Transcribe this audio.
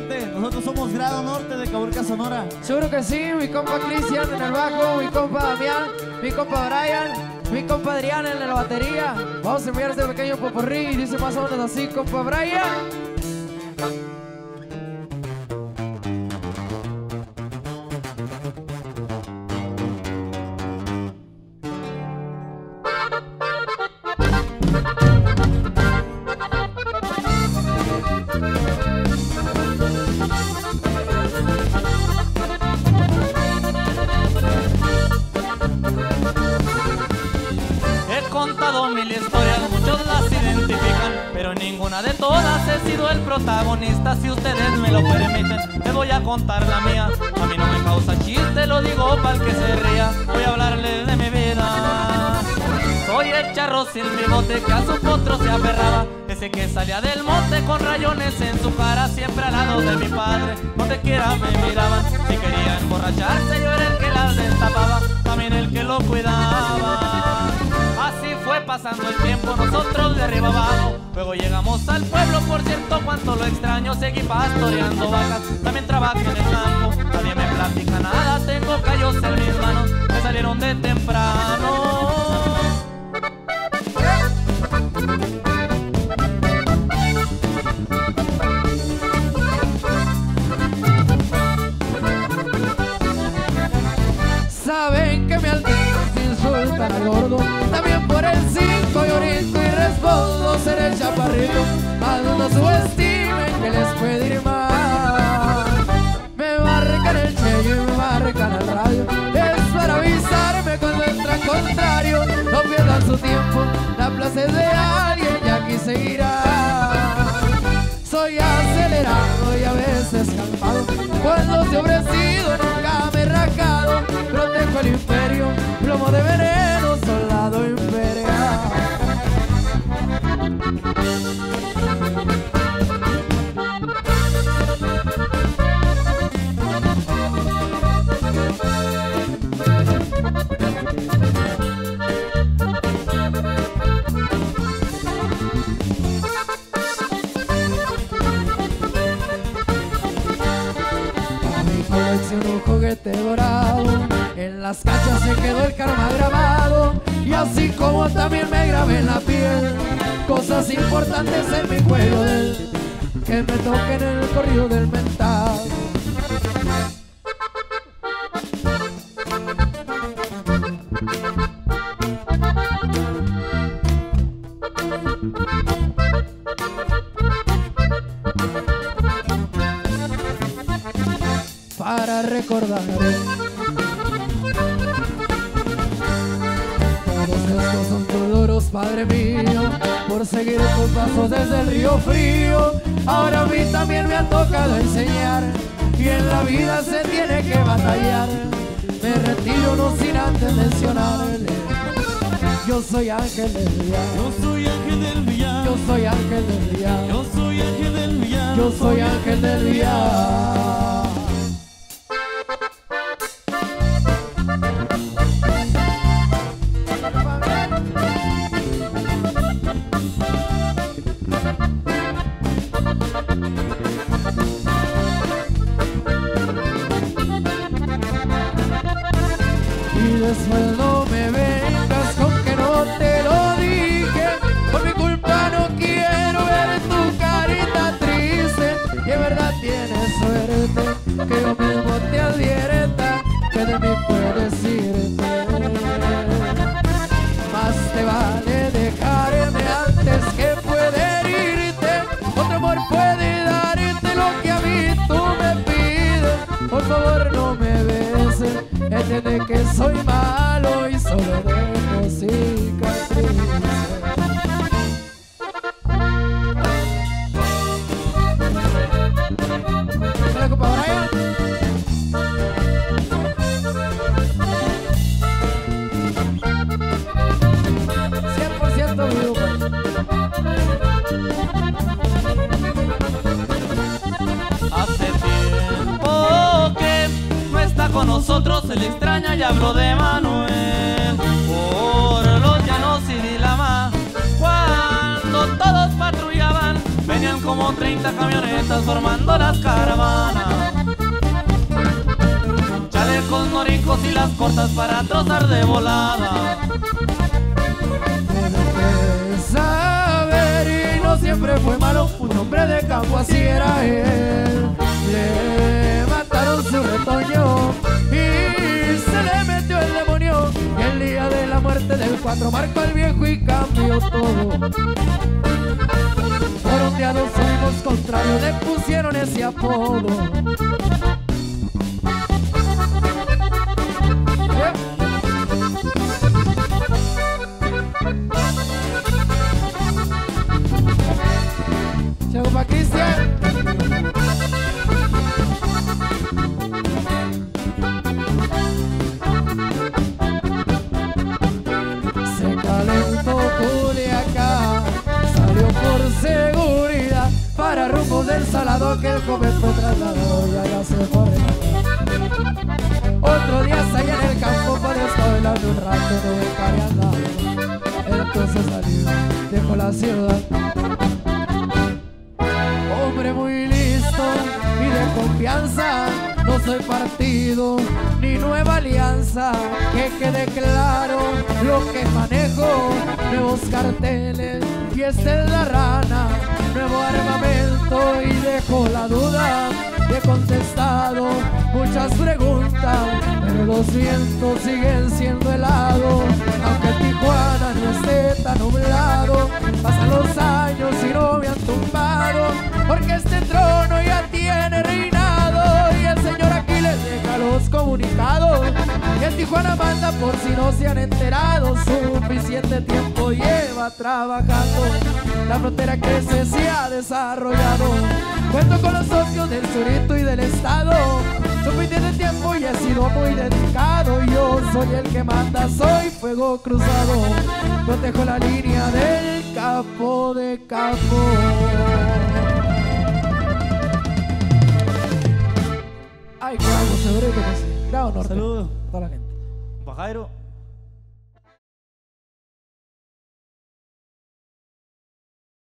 Nosotros somos Grado Norte de Caburca, Sonora. Seguro que sí, mi compa Cristian en el bajo, mi compa Damián, mi compa Brian, mi compa Adrián en la batería. Vamos a enviar este pequeño poporrí y dice más o menos así, compa Brian. He contado mil historias, muchos las identifican, pero ninguna de todas he sido el protagonista. Si ustedes me lo permiten, les voy a contar la mía. A mí no me causa chiste, lo digo para que se ría. Voy a hablarles de mi vida. Soy el charro sin bigote que a su potro se aferraba. Ese que salía del monte con rayones en su cara, siempre al lado de mi padre. Donde quiera me miraban. Si quería emborracharse, yo era el pasando el tiempo, nosotros de arriba abajo. Luego llegamos al pueblo, por cierto, cuánto lo extraño. Seguí pastoreando vacas, también trabajé en el campo. Nadie me platica nada, tengo callos en mis manos, me salieron de temprano. Saben que me si insultan al gordo. Chaparrito. Más no subestimen que les puede ir mal. Me marcan el cheyo y me marcan el radio. Es para avisarme cuando entran contrario. No pierdan su tiempo, la plaza de alguien y aquí seguirá. Soy acelerado y a veces calmado. Cuando he ofrecido nunca me he rajado. Protejo el imperio, plomo de veneno, un dorado. En las cachas se quedó el karma grabado. Y así como también me grabé en la piel Cosas importantes en mi del Que me toquen en el corrido del mental Para recordar Todos estos son dolores, Padre mío, por seguir tus pasos desde el río frío. Ahora a mí también me ha tocado enseñar y en la vida se tiene que batallar. Me retiro no sin antes mencionarle. Yo soy ángel del día, Yo soy Ángel del Villar. yo soy ángel del día, Yo soy Ángel del Villar. yo soy ángel del día. Nosotros, se le extraña y hablo de Manuel. Por los llanos y Dilama, cuando todos patrullaban, venían como 30 camionetas formando las caravanas. Chalecos noricos y las cortas para trozar de volada. Saber y no siempre fue malo, un hombre de campo así era él. Le mataron su retoño cuatro marcó el viejo y cambió todo. Por un día dos amigos contrarios le pusieron ese apodo. Que el joven fue trasladado y allá se fue. Otro día salí en el campo para bailando un rato, no andar. Entonces salió, dejó la ciudad hombre muy listo y de confianza. No soy partido ni nueva alianza. Que quede claro lo que manejo. Nuevos carteles y esta es la rana. Nuevo armamento y dejo la duda. He contestado muchas preguntas, pero los vientos siguen siendo helados. Aunque Tijuana no esté tan nublado, pasan los años y no me han tumbado, porque este trono Tijuana manda por si no se han enterado, suficiente tiempo lleva trabajando. La frontera crece, se ha desarrollado. Cuento con los socios del surito y del estado. Suficiente tiempo y he sido muy dedicado. Yo soy el que manda, soy fuego cruzado. Protejo la línea del capo de capo. Ay, grabo, seguro que sí. Grabo norte. Saludos. a toda la gente. ஆயிரும்